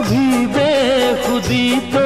कभी बेखुदी तो